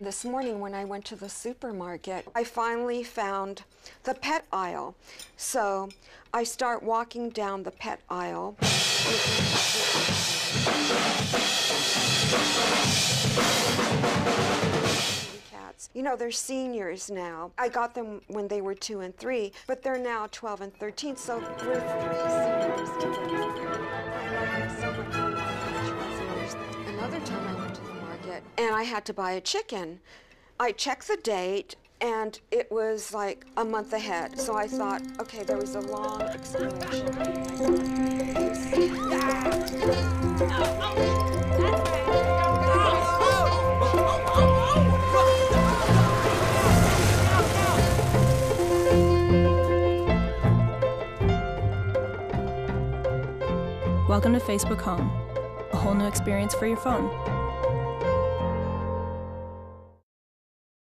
This morning when I went to the supermarket, I finally found the pet aisle. So I start walking down the pet aisle. You know, they're seniors now. I got them when they were two and three, but they're now 12 and 13, so we're three seniors. Another time I went to the market and I had to buy a chicken. I checked the date and it was like a month ahead. So I thought, okay, there was a long expiration. Welcome to Facebook Home, a whole new experience for your phone.